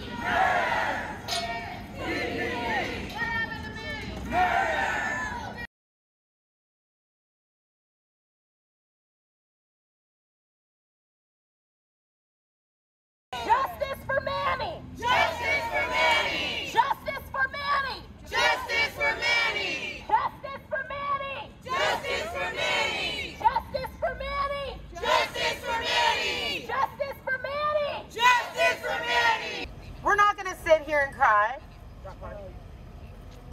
Yeah. cry.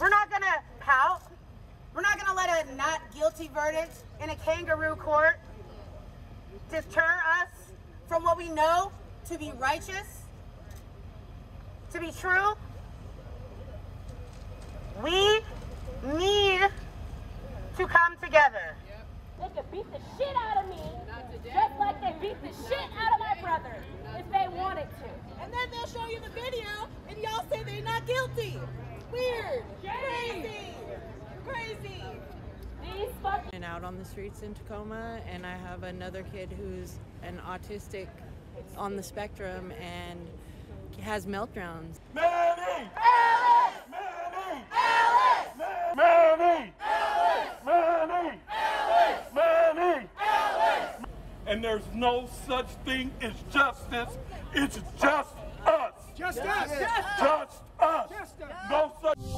We're not gonna pout. We're not gonna let a not guilty verdict in a kangaroo court deter us from what we know to be righteous, to be true. We need to come together. They could beat the shit out of me, just like they beat the shit out guilty. Weird. Crazy. Crazy. These fucking and out on the streets in Tacoma, and I have another kid who's an autistic on the spectrum and has meltdowns. Manny! Ellis! Manny! Ellis! Manny! Ellis! Manny! Ellis! Manny! Ellis! And there's no such thing as justice. It's just us. Just us. Just us. No such.